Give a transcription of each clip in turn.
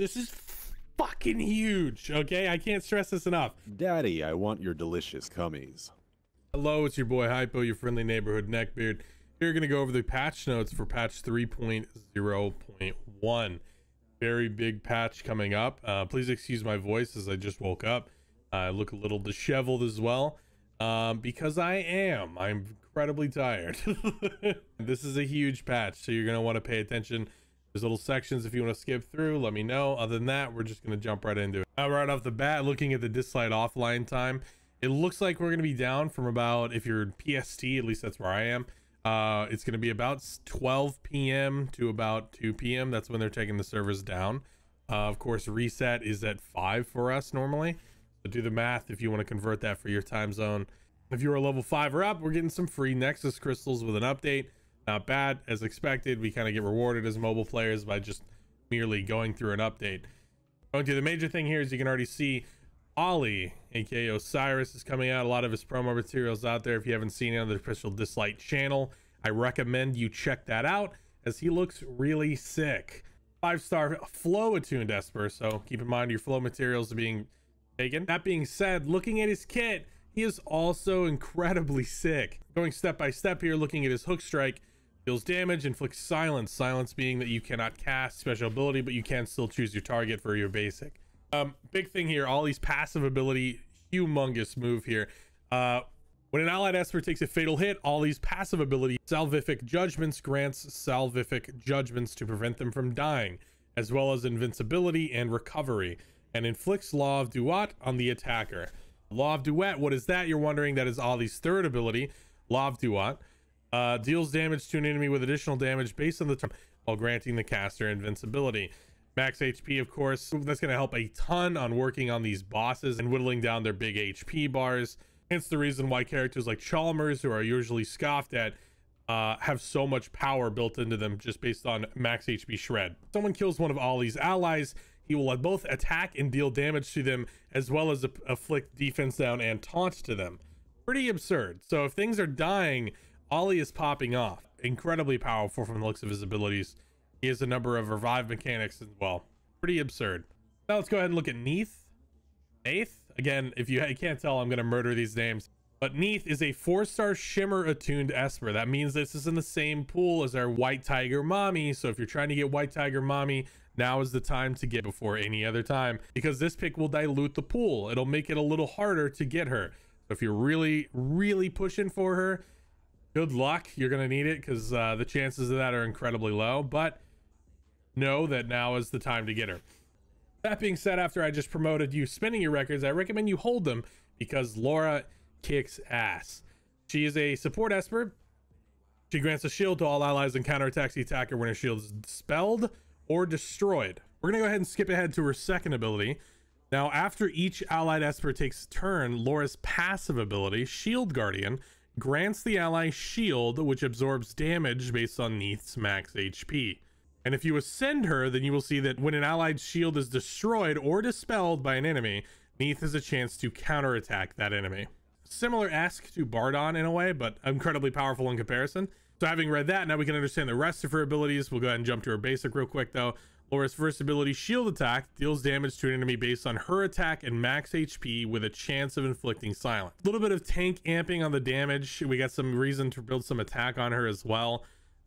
This is fucking huge. Okay, I can't stress this enough. Daddy, I want your delicious cummies. Hello, it's your boy Hypo, your friendly neighborhood neckbeard. Here, we're going to go over the patch notes for patch 3.0.1. Very big patch coming up. Uh, please excuse my voice as I just woke up. I look a little disheveled as well um, because I am. I'm incredibly tired. this is a huge patch, so you're going to want to pay attention. There's little sections if you want to skip through, let me know. Other than that, we're just going to jump right into it. Uh, right off the bat, looking at the Dislyte offline time, it looks like we're going to be down from about, if you're PST, at least that's where I am, uh, it's going to be about 12 p.m. to about 2 p.m. That's when they're taking the servers down. Uh, of course, reset is at 5 for us normally. So do the math if you want to convert that for your time zone. If you are a level 5 or up, we're getting some free Nexus crystals with an update. Not bad. As expected, we kind of get rewarded as mobile players by just merely going through an update. Going to the major thing here is you can already see Ollie, aka Osiris, is coming out. A lot of his promo materials out there. If you haven't seen it on the official Dislyte channel, I recommend you check that out as he looks really sick. Five star flow attuned Esper, so keep in mind your flow materials are being taken. That being said, looking at his kit, he is also incredibly sick. Going step by step here, looking at his hook strike, deals damage, inflicts silence. Silence being that you cannot cast special ability, but you can still choose your target for your basic. Um, big thing here, all these passive ability, humongous move here. Uh, when an allied Esper takes a fatal hit, all these passive ability salvific judgments grants salvific judgments to prevent them from dying, as well as invincibility and recovery, and inflicts Law of Duat on the attacker. Law of Duet, what is that? You're wondering that is Ollie's third ability, Law of Duat. Uh, deals damage to an enemy with additional damage based on the term while granting the caster invincibility. Max HP, of course, that's going to help a ton on working on these bosses and whittling down their big HP bars. Hence the reason why characters like Chalmers, who are usually scoffed at, uh, have so much power built into them just based on max HP shred. Someone kills one of Ollie's allies, he will both attack and deal damage to them, as well as afflict defense down and taunt to them. Pretty absurd. So if things are dying, Ollie is popping off. Incredibly powerful from the looks of his abilities. He has a number of revive mechanics as well. Pretty absurd. Now let's go ahead and look at Neith. Neith? Again, if you, you can't tell, I'm going to murder these names. But Neith is a four-star Shimmer attuned Esper. That means this is in the same pool as our White Tiger Mommy. So if you're trying to get White Tiger Mommy, now is the time to get before any other time because this pick will dilute the pool. It'll make it a little harder to get her. So if you're really, really pushing for her, good luck. You're going to need it because uh, the chances of that are incredibly low. But know that now is the time to get her. That being said, after I just promoted you spinning your records, I recommend you hold them because Laura kicks ass. She is a support Esper. She grants a shield to all allies and counterattacks the attacker when her shield is dispelled or destroyed. We're going to go ahead and skip ahead to her second ability. Now, after each allied Esper takes turn, Laura's passive ability, Shield Guardian, grants the ally shield, which absorbs damage based on Neith's max HP. And if you ascend her, then you will see that when an allied shield is destroyed or dispelled by an enemy, Neith has a chance to counterattack that enemy. Similar-esque to Bardon in a way, but incredibly powerful in comparison. So having read that, now we can understand the rest of her abilities. We'll go ahead and jump to her basic real quick though. Laura's first ability, Shield Attack, deals damage to an enemy based on her attack and max HP with a chance of inflicting silence. A little bit of tank amping on the damage. We got some reason to build some attack on her as well.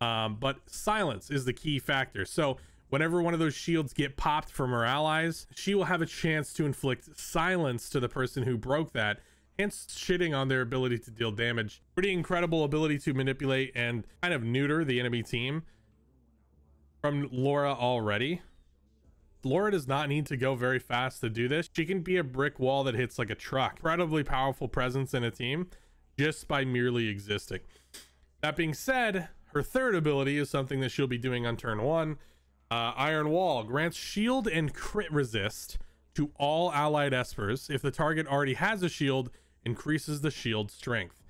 Um, but silence is the key factor. So whenever one of those shields get popped from her allies, she will have a chance to inflict silence to the person who broke that hence shitting on their ability to deal damage. Pretty incredible ability to manipulate and kind of neuter the enemy team from Laura already. Laura does not need to go very fast to do this. She can be a brick wall that hits like a truck. Incredibly powerful presence in a team just by merely existing. That being said, her third ability is something that she'll be doing on turn one. Uh, Iron Wall grants shield and crit resist to all allied espers if the target already has a shield increases the shield strength.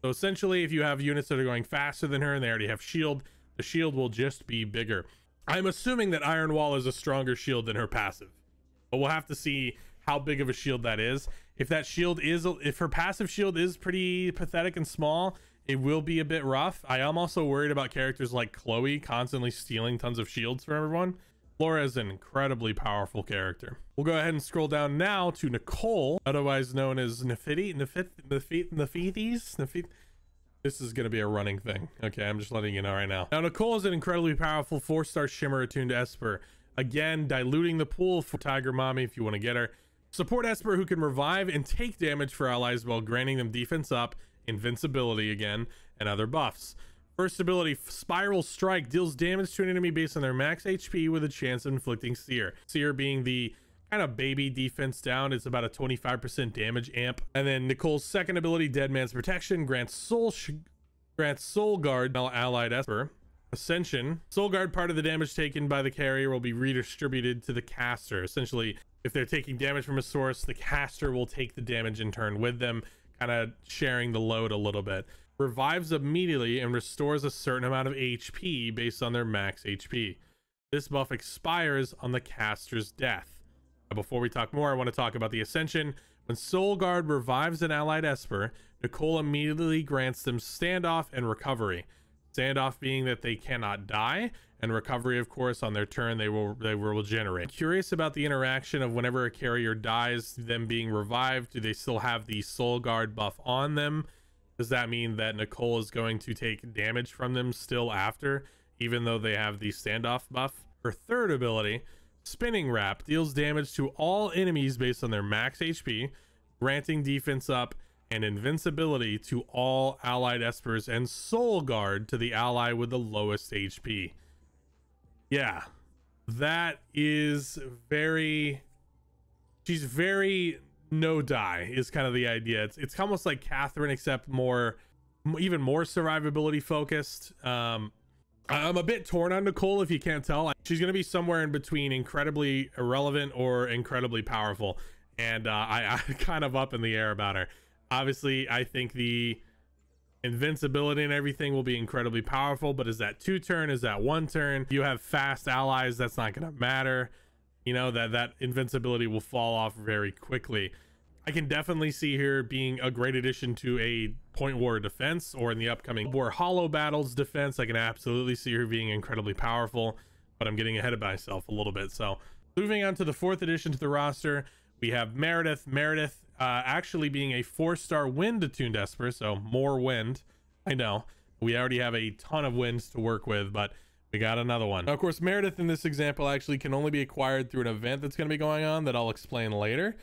So essentially, if you have units that are going faster than her and they already have shield, the shield will just be bigger. I'm assuming that Iron Wall is a stronger shield than her passive, but we'll have to see how big of a shield that is. If that shield is, if her passive shield is pretty pathetic and small, it will be a bit rough. I am also worried about characters like Chloe constantly stealing tons of shields from everyone. Laura is an incredibly powerful character. We'll go ahead and scroll down now to Nicole, otherwise known as Nefiti, Nefit, Nefit, Nefites, Nefit. This is going to be a running thing. Okay, I'm just letting you know right now. Now, Nicole is an incredibly powerful four-star Shimmer attuned to Esper. Again, diluting the pool for Tiger Mommy if you want to get her. Support Esper who can revive and take damage for allies while granting them defense up, invincibility again, and other buffs. First ability, Spiral Strike, deals damage to an enemy based on their max HP with a chance of inflicting Seer. Seer being the kind of baby defense down. It's about a 25% damage amp. And then Nicole's second ability, Dead Man's Protection, grants Soul grants Soul Guard allied Esper. Ascension. Soul Guard part of the damage taken by the carrier will be redistributed to the caster. Essentially, if they're taking damage from a source, the caster will take the damage in turn with them, kind of sharing the load a little bit revives immediately and restores a certain amount of HP based on their max HP. This buff expires on the caster's death. Before we talk more, I want to talk about the Ascension. When Soul Guard revives an allied Esper, Nicole immediately grants them standoff and recovery. Standoff being that they cannot die, and recovery, of course, on their turn they will they will regenerate. Curious about the interaction of whenever a carrier dies, them being revived. Do they still have the Soul Guard buff on them? does that mean that Nicole is going to take damage from them still after, even though they have the standoff buff? Her third ability, Spinning Wrap, deals damage to all enemies based on their max HP, granting defense up and invincibility to all allied espers and soul guard to the ally with the lowest HP. Yeah, that is very. She's very no die is kind of the idea. It's it's almost like Catherine, except more, even more survivability focused. Um, I'm a bit torn on Nicole if you can't tell. She's going to be somewhere in between incredibly irrelevant or incredibly powerful, and uh, I, I'm kind of up in the air about her. Obviously, I think the invincibility and everything will be incredibly powerful, but is that two turn? Is that one turn? You have fast allies, that's not going to matter you know that that invincibility will fall off very quickly i can definitely see here being a great addition to a point war defense or in the upcoming war hollow battles defense i can absolutely see her being incredibly powerful but i'm getting ahead of myself a little bit so moving on to the fourth addition to the roster we have meredith meredith uh, actually being a four star wind attuned esper so more wind i know we already have a ton of winds to work with but we got another one. Now, of course, Meredith in this example actually can only be acquired through an event that's going to be going on that I'll explain later.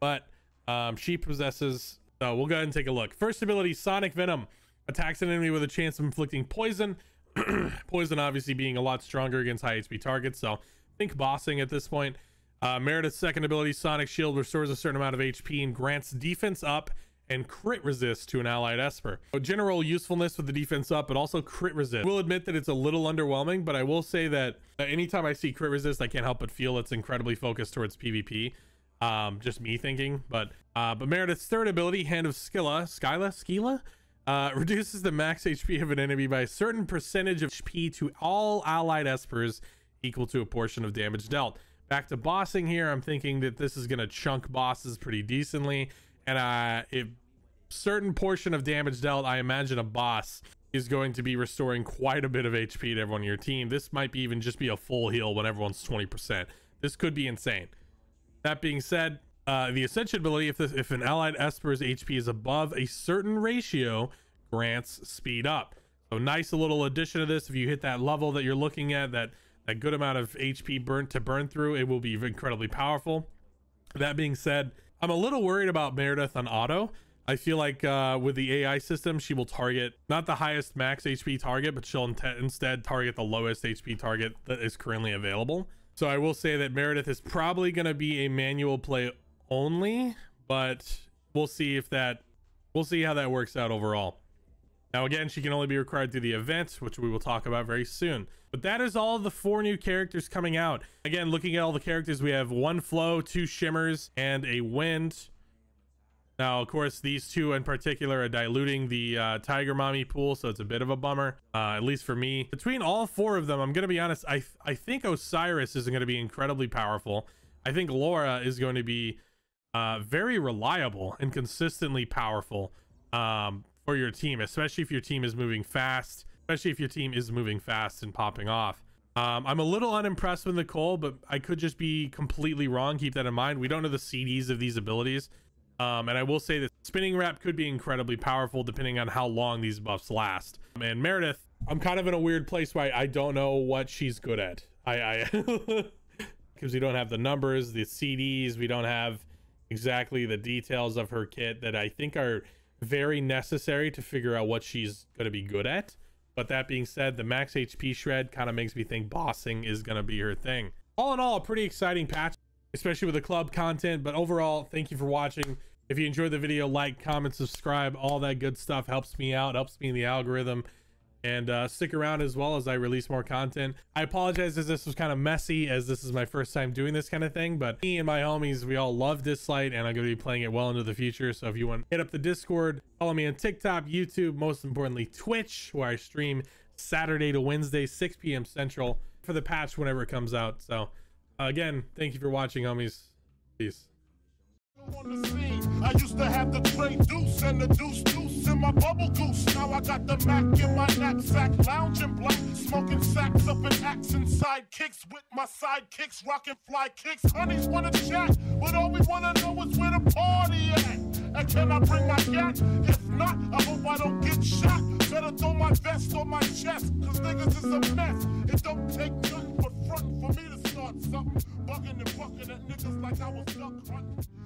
But um, she possesses... So we'll go ahead and take a look. First ability, Sonic Venom. Attacks an enemy with a chance of inflicting poison. poison obviously being a lot stronger against high HP targets. So think bossing at this point. Uh, Meredith's second ability, Sonic Shield, restores a certain amount of HP and grants defense up and crit resist to an allied Esper. So general usefulness with the defense up, but also crit resist. We'll admit that it's a little underwhelming, but I will say that anytime I see crit resist, I can't help but feel it's incredibly focused towards PvP. Um, just me thinking, but uh, but Meredith's third ability, Hand of Skilla, Skyla, Skila, uh, reduces the max HP of an enemy by a certain percentage of HP to all allied espers equal to a portion of damage dealt. Back to bossing here, I'm thinking that this is going to chunk bosses pretty decently and uh, a certain portion of damage dealt, I imagine a boss is going to be restoring quite a bit of HP to everyone on your team. This might be even just be a full heal when everyone's 20%. This could be insane. That being said, uh, the Ascension ability, if, this, if an allied Esper's HP is above a certain ratio, grants speed up. So nice little addition to this. If you hit that level that you're looking at, that, that good amount of HP burnt to burn through, it will be incredibly powerful. That being said, I'm a little worried about Meredith on auto. I feel like uh, with the AI system, she will target not the highest max HP target, but she'll instead target the lowest HP target that is currently available. So I will say that Meredith is probably going to be a manual play only, but we'll see if that, we'll see how that works out overall. Now, again, she can only be required through the event, which we will talk about very soon. But that is all the four new characters coming out. Again, looking at all the characters, we have one flow, two shimmers, and a wind. Now, of course, these two in particular are diluting the uh, Tiger Mommy pool, so it's a bit of a bummer, uh, at least for me. Between all four of them, I'm going to be honest, I, I think Osiris is going to be incredibly powerful. I think Laura is going to be uh, very reliable and consistently powerful. Um, for your team, especially if your team is moving fast, especially if your team is moving fast and popping off. Um, I'm a little unimpressed with Nicole, but I could just be completely wrong. Keep that in mind. We don't know the CDs of these abilities. Um, and I will say that spinning wrap could be incredibly powerful depending on how long these buffs last. And Meredith, I'm kind of in a weird place where I, I don't know what she's good at. I, I because we don't have the numbers, the CDs, we don't have exactly the details of her kit that I think are very necessary to figure out what she's going to be good at. But that being said, the max HP shred kind of makes me think bossing is going to be her thing. All in all, a pretty exciting patch, especially with the club content. But overall, thank you for watching. If you enjoyed the video, like, comment, subscribe, all that good stuff helps me out, helps me in the algorithm and uh, stick around as well as I release more content. I apologize as this was kind of messy as this is my first time doing this kind of thing, but me and my homies, we all love Dislyte and I'm going to be playing it well into the future. So if you want to hit up the Discord, follow me on TikTok, YouTube, most importantly, Twitch, where I stream Saturday to Wednesday, 6 p.m. Central for the patch whenever it comes out. So again, thank you for watching, homies. Peace. I used to have the tray deuce and the deuce deuce in my bubble goose. Now I got the Mac in my knapsack, lounging black, smoking sacks up in axe and sidekicks with my sidekicks, rocking fly kicks. Honeys wanna chat, but all we wanna know is where the party at. And can I bring my gat? If not, I hope I don't get shot. Better throw my vest on my chest, cause niggas is a mess. It don't take nothing but front for me to start something. Bugging and bucking at niggas like I was duck hunting.